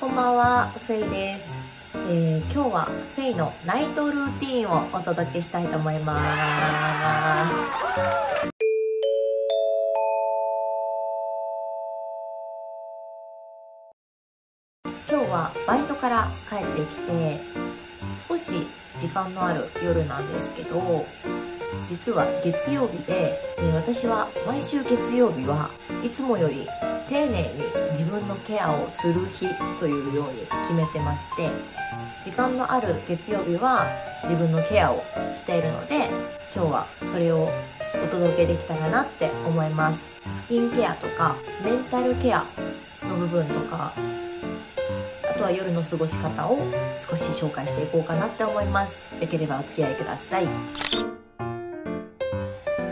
こんばんは、フェイです。えー、今日はフェイのナイトルーティーンをお届けしたいと思います。今日はバイトから帰ってきて、少し時間のある夜なんですけど、実は月曜日で、えー私は毎週月曜日はいつもより丁寧に自分のケアをする日というように決めてまして時間のある月曜日は自分のケアをしているので今日はそれをお届けできたらなって思います。スキンケアとかメンタルケアの部分とかあとは夜の過ごし方を少し紹介していこうかなって思います。よければお付き合いください。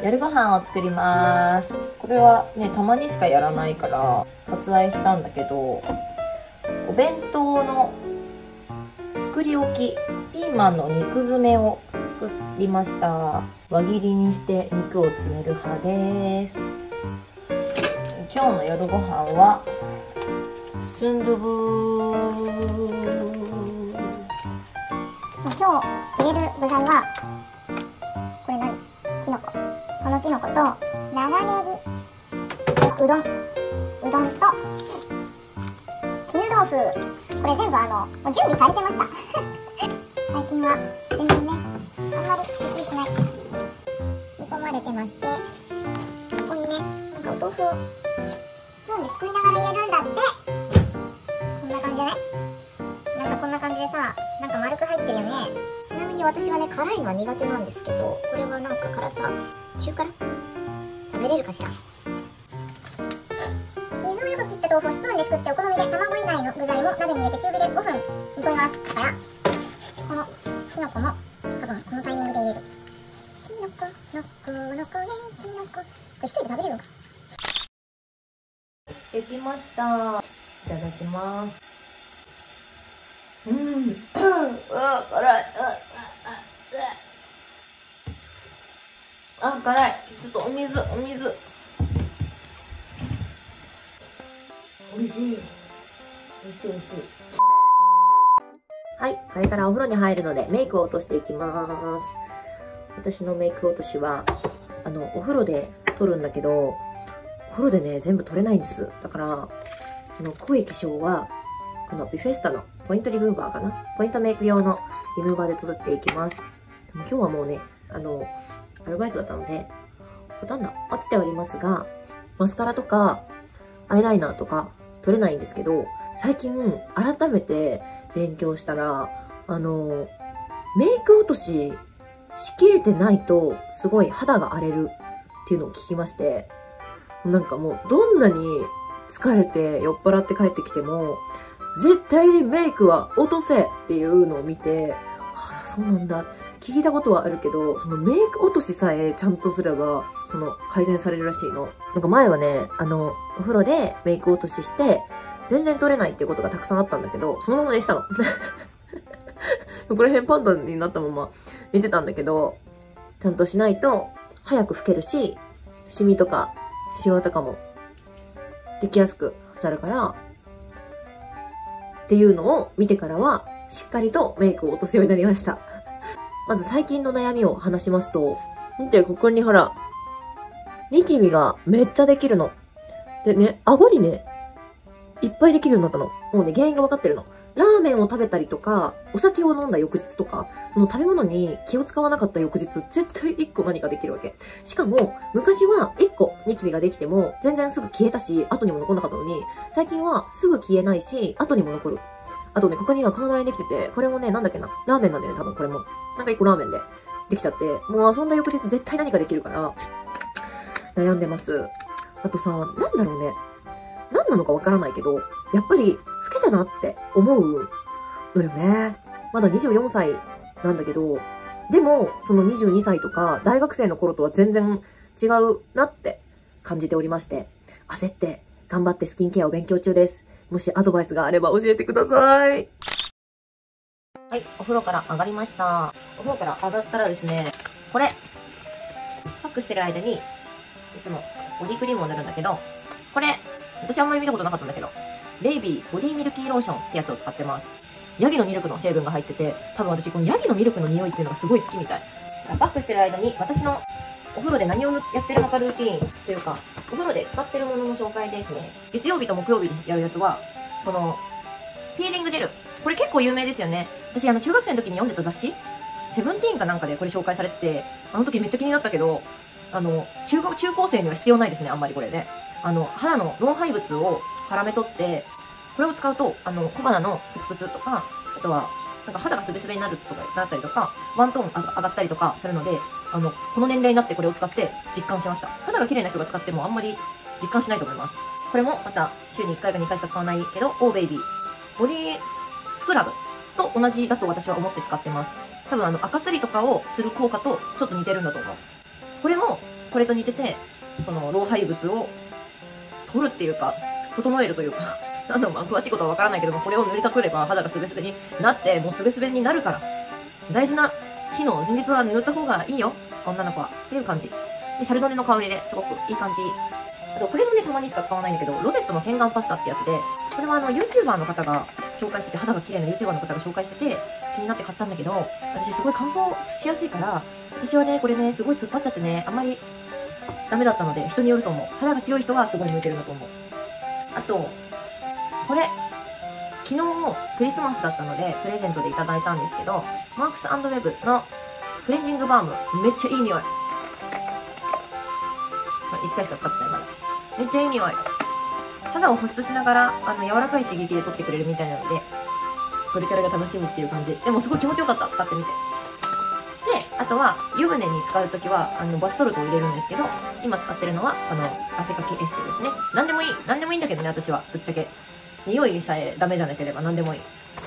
夜ご飯を作ります。これはねたまにしかやらないから割愛したんだけどお弁当の作り置きピーマンの肉詰めを作りました。輪切りにして肉を詰める派です。今日の夜ご飯はスンドゥブー。今日入れる具材はきのこと長ネギうどんうどんと絹豆腐。これ全部あのもう準備されてました。最近は。全然ねあんまりびっくりしない。煮込まれてましてここにねなんかお豆腐をスプーンですくいながら入れるんだって。感じでさなんか丸く入ってるよね。ちなみに私はね辛いのは苦手なんですけどこれはなんか辛さ中辛？食べれるかしら？水をよく切った豆腐をスプーンですくってお好みで卵以外の具材も鍋に入れて中火で5分煮込みます。からこのきのこも多分このタイミングで入れる。きのこのこのこ元気のこ。これ一人で食べれるのか？できました。いただきます。わ辛いあ辛い。ちょっとお水お水。美味しい。美味しい。美味しい。はいこれからお風呂に入るのでメイクを落としていきます。私のメイク落としはあのお風呂で取るんだけどお風呂でね全部取れないんです。だからこの濃い化粧はこのビフェスタのポイントリムーバーかな？ポイントメイク用のリムーバーで取っていきます。でも今日はもうねあのアルバイトだったのでほとんど落ちておりますがマスカラとかアイライナーとか取れないんですけど最近改めて勉強したらあのメイク落とししきれてないとすごい肌が荒れるっていうのを聞きましてなんかもうどんなに疲れて酔っ払って帰ってきても絶対にメイクは落とせっていうのを見て、ああ、そうなんだ。聞いたことはあるけど、そのメイク落としさえちゃんとすれば、その改善されるらしいの。なんか前はね、あの、お風呂でメイク落としして、全然取れないっていうことがたくさんあったんだけど、そのまま寝てたの。これ辺パンダになったまま寝てたんだけど、ちゃんとしないと早く老けるし、シミとかシワとかもできやすくなるから、っていうのを見てからは、しっかりとメイクを落とすようになりました。まず最近の悩みを話しますと、見て、ここにほら、ニキビがめっちゃできるの。でね、顎にね、いっぱいできるようになったの。もうね、原因がわかってるの。ラーメンを食べたりとか、お酒を飲んだ翌日とか、その食べ物に気を使わなかった翌日、絶対1個何かできるわけ。しかも、昔は1個ニキビができても、全然すぐ消えたし、後にも残んなかったのに、最近はすぐ消えないし、後にも残る。あとね、ここにはこの前できてて、これもね、なんだっけな、ラーメンなんだよね、多分これも。なんか1個ラーメンでできちゃって、もう遊んだ翌日絶対何かできるから、悩んでます。あとさ、なんだろうね。何なのかわからないけど、やっぱり、けたなって思うのよね。まだ24歳なんだけど、でも、その22歳とか、大学生の頃とは全然違うなって感じておりまして、焦って頑張ってスキンケアを勉強中です。もしアドバイスがあれば教えてください。はい、お風呂から上がりました。お風呂から上がったらですね、これ、パックしてる間に、いつもボディクリームを塗るんだけど、これ、私あんまり見たことなかったんだけど、ベイビーボディミルキーローションってやつを使ってます。ヤギのミルクの成分が入ってて、多分私このヤギのミルクの匂いっていうのがすごい好きみたい。じゃあバックしてる間に私のお風呂で何をやってるのかルーティーンというか、お風呂で使ってるものの紹介ですね。月曜日と木曜日にやるやつは、この、ピーリングジェル。これ結構有名ですよね。私、あの、中学生の時に読んでた雑誌セブンティーンかなんかでこれ紹介されてて、あの時めっちゃ気になったけど、あの、中学、中高生には必要ないですね、あんまりこれね。あの、肌の老廃物を絡め取って、これを使うと、あの、小鼻のプツプツとか、あとは、なんか肌がスベスベになるとか、なったりとか、ワントーン上がったりとかするので、あの、この年齢になってこれを使って実感しました。肌が綺麗な人が使ってもあんまり実感しないと思います。これもまた週に1回か2回しか使わないけど、オーベイビー。ボディスクラブと同じだと私は思って使ってます。多分あの赤すりとかをする効果とちょっと似てるんだと思う。これもこれと似てて、その老廃物を取るっていうか、整えるというか、なんだろう、まあ、詳しいことはわからないけども、これを塗りたくれば肌がスベスベになって、もうスベスベになるから、大事な日の前日は塗った方がいいよ、女の子は。っていう感じ。で、シャルドネの香りですごくいい感じ。あと、これもね、たまにしか使わないんだけど、ロゼットの洗顔パスタってやつで、これはあの、YouTuber の方が紹介してて、肌が綺麗な YouTuber の方が紹介してて、気になって買ったんだけど、私すごい乾燥しやすいから、私はね、これね、すごい突っ張っちゃってね、あんまりダメだったので、人によると思う。肌が強い人はすごい向いてるんだと思う。あと、これ、昨日クリスマスだったので、プレゼントでいただいたんですけど、マークスウェブのクレンジングバーム。めっちゃいい匂い。1回しか使ってないまだ。めっちゃいい匂い。肌を保湿しながら、あの、柔らかい刺激で取ってくれるみたいなので、これからが楽しみっていう感じ。でもすごい気持ちよかった。使ってみて。あとは、湯船に使うときは、あの、バスソルトを入れるんですけど、今使ってるのは、この、汗かきエステですね。何でもいい。何でもいいんだけどね、私は。ぶっちゃけ。匂いさえダメじゃなければ何でもいい。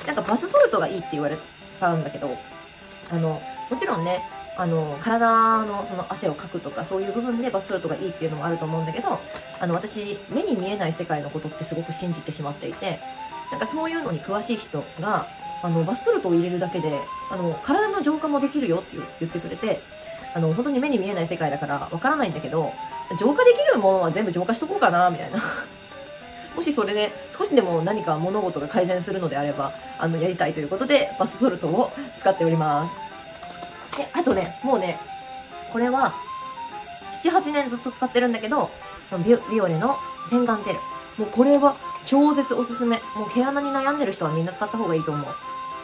なんかバスソルトがいいって言われたんだけど、あの、もちろんね、あの、体のその汗をかくとか、そういう部分でバスソルトがいいっていうのもあると思うんだけど、あの、私、目に見えない世界のことってすごく信じてしまっていて、なんかそういうのに詳しい人が、あの、バスソルトを入れるだけで、あの、体の浄化もできるよって言ってくれて、あの、本当に目に見えない世界だからわからないんだけど、浄化できるものは全部浄化しとこうかな、みたいな。もしそれで少しでも何か物事が改善するのであれば、あの、やりたいということで、バスソルトを使っております。で、あとね、もうね、これは、7、8年ずっと使ってるんだけど、ビビオレの洗顔ジェル。もうこれは超絶おすすめ。もう毛穴に悩んでる人はみんな使った方がいいと思う。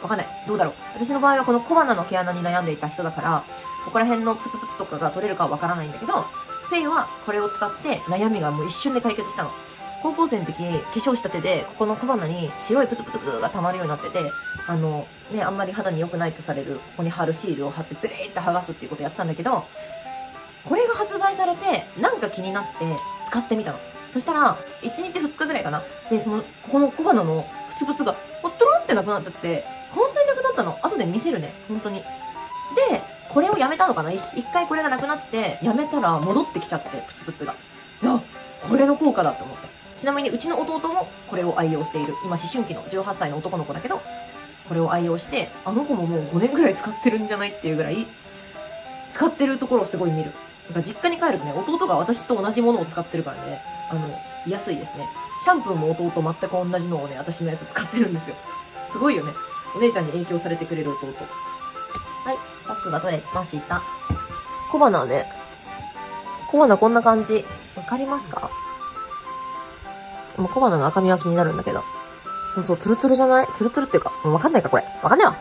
わかんない。どうだろう。私の場合はこの小鼻の毛穴に悩んでいた人だから、ここら辺のプツプツとかが取れるかはわからないんだけど、フェイはこれを使って悩みがもう一瞬で解決したの。高校生の時、化粧した手で、ここの小鼻に白いプツプツプツが溜まるようになってて、あの、ね、あんまり肌に良くないとされる、ここに貼るシールを貼ってブレーって剥がすっていうことやってたんだけど、これが発売されて、なんか気になって使ってみたの。そしたら、1日2日ぐらいかな。で、その、この小鼻のプツプツが、ほっとろってなくなっちゃって、本当になくなったの。後で見せるね。本当に。で、これをやめたのかな一一回これがなくなって、やめたら戻ってきちゃって、プツプツが。いや、これの効果だと思って。ちなみにうちの弟もこれを愛用している。今思春期の18歳の男の子だけど、これを愛用して、あの子ももう5年ぐらい使ってるんじゃないっていうぐらい、使ってるところをすごい見る。なんか実家に帰るとね、弟が私と同じものを使ってるからね、あの、居やすいですね。シャンプーも弟全く同じのをね、私のやつ使ってるんですよ。すごいよね。お姉ちゃんに影響されてくれる弟。はい、パックが取れました。小鼻はね、小鼻こんな感じ。わかりますか？もう小鼻の赤みは気になるんだけど。そうそう、ツルツルじゃない？ツルツルっていうか、もうわかんないかこれ。わかんないわ。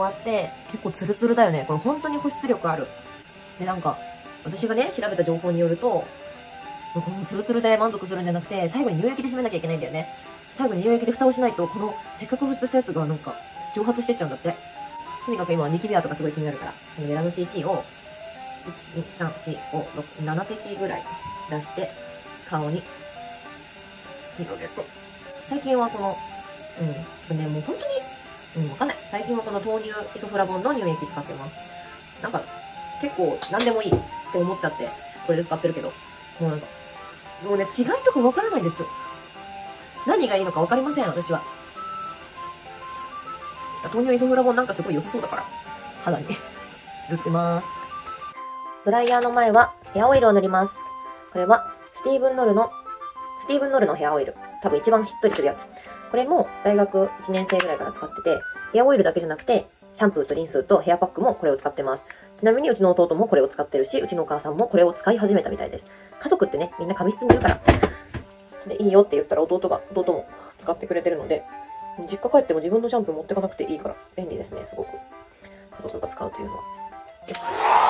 終わって、結構ツルツルだよね。これ本当に保湿力ある。で、なんか、私がね、調べた情報によると、このツルツルで満足するんじゃなくて、最後に乳液で締めなきゃいけないんだよね。最後に乳液で蓋をしないと、このせっかく保湿したやつがなんか、蒸発してっちゃうんだって。とにかく今はニキビ跡がすごい気になるから、このメラノ CC を、1、2、3、4、5、6、7滴ぐらい出して、顔に広げると。最近はこの、うん、ね、もう本当に、うん、わかんない。最近はこの豆乳イソフラボンの乳液使ってます。なんか、結構何でもいいって思っちゃって、これで使ってるけど、もうなんか、もうね、違いとかわからないです。何がいいのかわかりません、私は。豆乳イソフラボンなんかすごい良さそうだから。肌に塗ってます。ドライヤーの前はヘアオイルを塗ります。これはスティーブン・ノルの、スティーブン・ノルのヘアオイル。多分一番しっとりするやつ。これも大学1年生ぐらいから使ってて、ヘアオイルだけじゃなくて、シャンプーとリンスとヘアパックもこれを使ってます。ちなみにうちの弟もこれを使ってるし、うちのお母さんもこれを使い始めたみたいです。家族ってね、みんな髪質にいるから。で、いいよって言ったら弟が、弟も使ってくれてるので、実家帰っても自分のシャンプー持ってかなくていいから、便利ですね、すごく。家族が使うというのは。よし。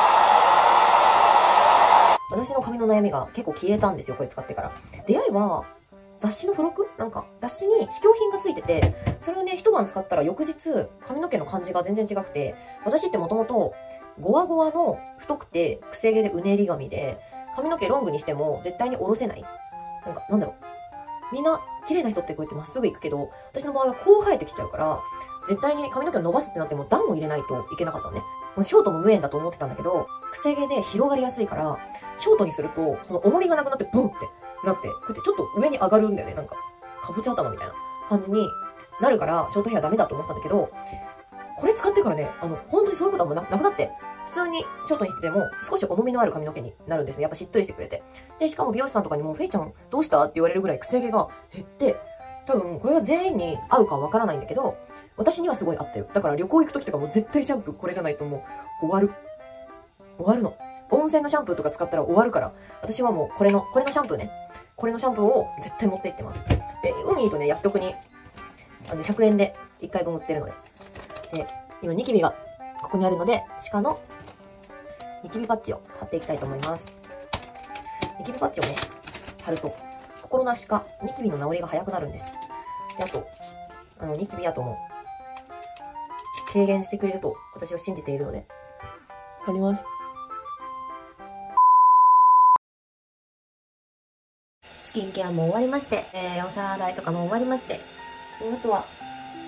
私の髪の悩みが結構消えたんですよ、これ使ってから。出会いは、雑誌の付録？なんか、雑誌に試供品がついてて、それをね、一晩使ったら翌日、髪の毛の感じが全然違くて、私ってもともと、ゴワゴワの太くて、くせ毛でうねり髪で、髪の毛ロングにしても絶対に下ろせない。なんか、なんだろう。みんな、綺麗な人ってこうやってまっすぐ行くけど、私の場合はこう生えてきちゃうから、絶対に髪の毛を伸ばすってなっても段を入れないといけなかったのね。ショートも無縁だと思ってたんだけど、くせ毛で広がりやすいから、ショートにすると、その重みがなくなってブンってなって、こうやってちょっと上に上がるんだよね。なんか、かぼちゃ頭みたいな感じになるから、ショートヘアダメだと思ってたんだけど、これ使ってからね、あの、本当にそういうことはもうななくなって、普通にショートにしてても少し重みのある髪の毛になるんですね。やっぱしっとりしてくれて。で、しかも美容師さんとかにも、フェイちゃんどうした？って言われるぐらい癖毛が減って、多分これが全員に合うかわからないんだけど、私にはすごい合ったよ。だから旅行行く時とかも絶対シャンプーこれじゃないともう終わる。終わるの。温泉のシャンプーとか使ったら終わるから、私はもうこれの、これのシャンプーね。これのシャンプーを絶対持って行ってます。で、海とね、薬局に、あの、100円で1回分売ってるので。で、今ニキビがここにあるので、鹿のニキビパッチを貼っていきたいと思います。ニキビパッチをね、貼ると、心なしかニキビの治りが早くなるんです。で、あと、あの、ニキビ跡も軽減してくれると私は信じているので、貼ります。スキンケアも終わりまして、えー、お皿洗いとかも終わりまして、あとは、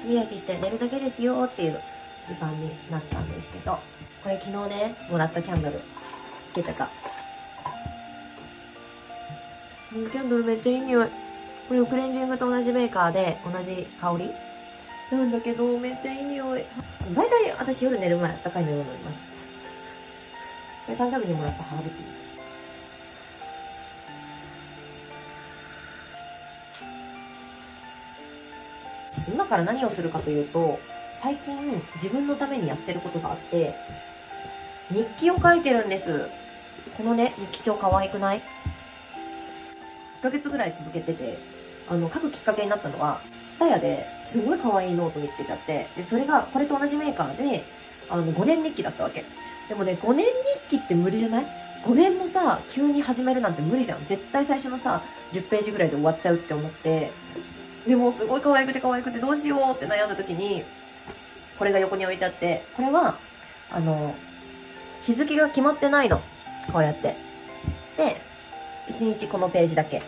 歯磨きして寝るだけですよっていう時間になったんですけど、これ昨日ね、もらったキャンドル、つけたか。キャンドルめっちゃいい匂い。これクレンジングと同じメーカーで同じ香り？なんだけど、めっちゃいい匂い。大体私夜寝る前あったかいの飲んでおります。これ誕生日にもらったハーブティー。今から何をするかというと、最近自分のためにやってることがあって、日記を書いてるんです。このね、日記帳可愛くない？?1 ヶ月ぐらい続けてて、あの、書くきっかけになったのは、ツタヤですごい可愛いノート見つけちゃって、で、それが、これと同じメーカーで、あの、5年日記だったわけ。でもね、5年日記って無理じゃない ?5 年もさ、急に始めるなんて無理じゃん。絶対最初のさ、10ページぐらいで終わっちゃうって思って、でもすごい可愛くて可愛くてどうしようって悩んだ時に、これが横に置いてあって、これは、あの、日付が決まってないの。こうやって。で、1日このページだけ。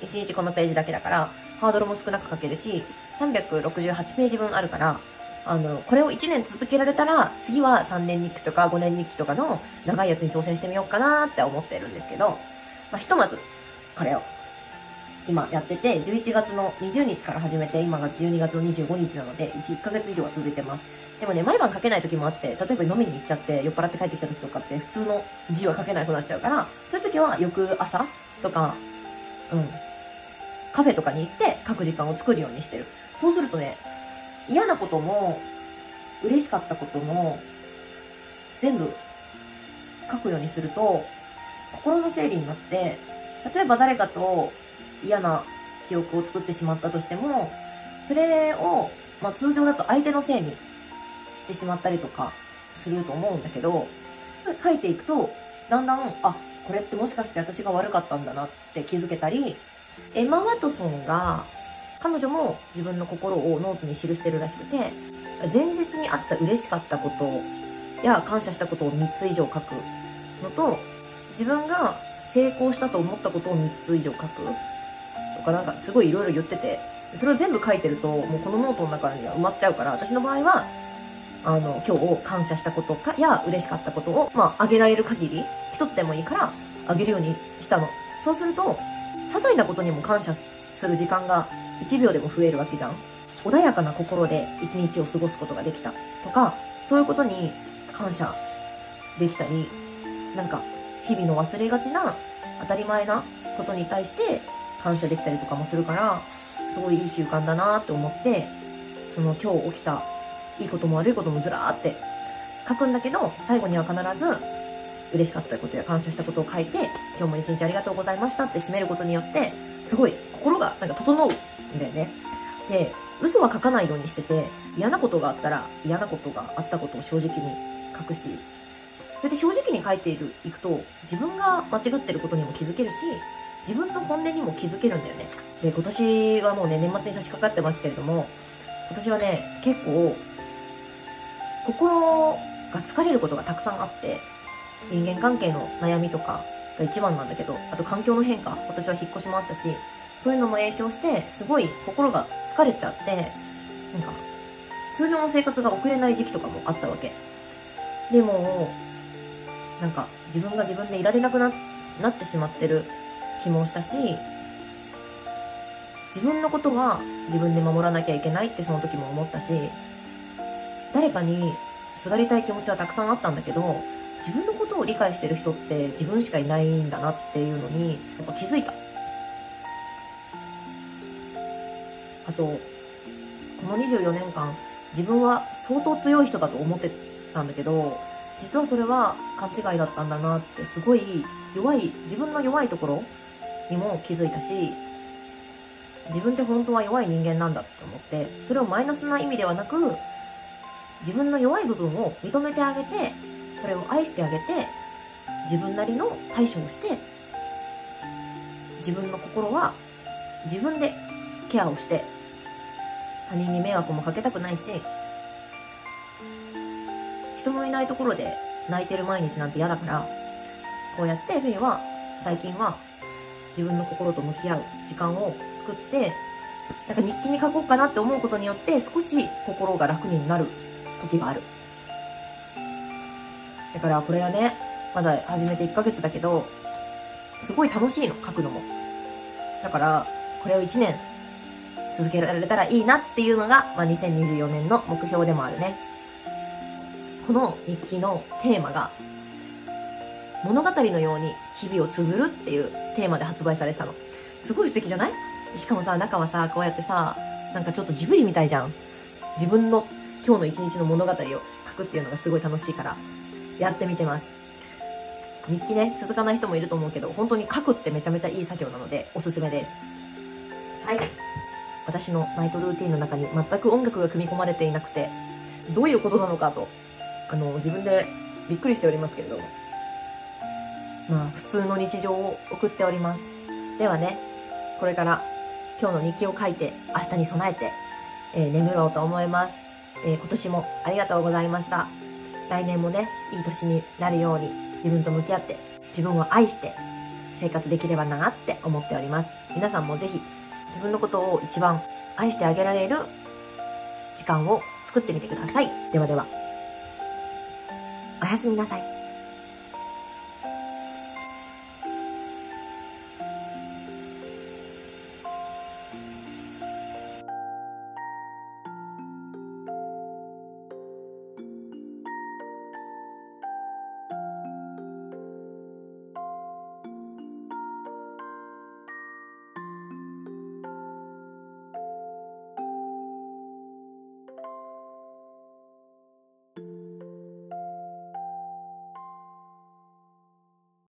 1日このページだけだから、ハードルも少なく書けるし、368ページ分あるから、あの、これを1年続けられたら、次は3年日記とか5年日記とかの長いやつに挑戦してみようかなって思ってるんですけど、まあ、ひとまず、これを今やってて、11月の20日から始めて、今が12月の25日なので、1、1ヶ月以上は続いてます。でもね、毎晩書けない時もあって、例えば飲みに行っちゃって、酔っ払って帰ってきた時とかって、普通の字は書けなくなっちゃうから、そういう時は翌朝とか、うん、カフェとかに行って書く時間を作るようにしてる。そうするとね、嫌なことも、嬉しかったことも、全部書くようにすると、心の整理になって、例えば誰かと嫌な記憶を作ってしまったとしても、それを、まあ通常だと相手のせいにしてしまったりとかすると思うんだけど、書いていくと、だんだん、あ、これってもしかして私が悪かったんだなって気づけたり、エマ・ワトソンが、彼女も自分の心をノートに記してるらしくて、前日にあった嬉しかったことや感謝したことを3つ以上書くのと、自分が成功したと思ったことを3つ以上書くかなんかすごいいろいろ言ってて、それを全部書いてると、もうこのノートの中には埋まっちゃうから、私の場合は、あの、今日感謝したことか、や嬉しかったことを、まあ、あげられる限り、一つでもいいから、あげるようにしたの。そうすると、些細なことにも感謝する時間が1秒でも増えるわけじゃん。穏やかな心で一日を過ごすことができたとか、そういうことに感謝できたり、なんか日々の忘れがちな当たり前なことに対して感謝できたりとかもするから、すごいいい習慣だなって思って、その今日起きたいいことも悪いこともずらーって書くんだけど、最後には必ず嬉しかったことや感謝したことを書いて、今日も一日ありがとうございましたって締めることによって、すごい心がなんか整うんだよね。で、嘘は書かないようにしてて、嫌なことがあったら嫌なことがあったことを正直に書くし、それで正直に書いている、いくと、自分が間違ってることにも気づけるし、自分の本音にも気づけるんだよね。で、今年はもうね、年末に差し掛かってますけれども、今年はね、結構、心が疲れることがたくさんあって、人間関係の悩みとかが一番なんだけど、あと環境の変化、私は引っ越しもあったし、そういうのも影響して、すごい心が疲れちゃって、なんか、通常の生活が送れない時期とかもあったわけ。でも、なんか、自分が自分でいられなくななってしまってる気もしたし、自分のことは自分で守らなきゃいけないってその時も思ったし、誰かにすがりたい気持ちはたくさんあったんだけど、自分のことを理解してる人って自分しかいないんだなっていうのに、やっぱ気づいた。あと、この24年間、自分は相当強い人だと思ってたんだけど、実はそれは勘違いだったんだなって、すごい弱い、自分の弱いところにも気づいたし、自分って本当は弱い人間なんだって思って、それをマイナスな意味ではなく、自分の弱い部分を認めてあげて、それを愛してあげて、自分なりの対処をして、自分の心は自分でケアをして、他人に迷惑もかけたくないし、人のいないところで泣いてる毎日なんて嫌だから、こうやってフェイは最近は自分の心と向き合う時間を作って、なんか日記に書こうかなって思うことによって少し心が楽になる時がある。だからこれはね、まだ始めて1ヶ月だけど、すごい楽しいの、書くのも。だから、これを1年続けられたらいいなっていうのが、まあ、2024年の目標でもあるね。この日記のテーマが、物語のように日々を綴るっていうテーマで発売されてたの。すごい素敵じゃない？しかもさ、中はさ、こうやってさ、なんかちょっとジブリみたいじゃん。自分の今日の一日の物語を書くっていうのがすごい楽しいから、やってみてます。日記ね、続かない人もいると思うけど、本当に書くってめちゃめちゃいい作業なので、おすすめです。はい。私のナイトルーティンの中に全く音楽が組み込まれていなくて、どういうことなのかと、あの、自分でびっくりしておりますけれども。まあ、普通の日常を送っております。ではね、これから今日の日記を書いて、明日に備えて、えー眠ろうと思います。えー今年もありがとうございました。来年もね、いい年になるように自分と向き合って、自分を愛して生活できればなって思っております。皆さんもぜひ自分のことを一番愛してあげられる時間を作ってみてください。ではでは。おやすみなさい。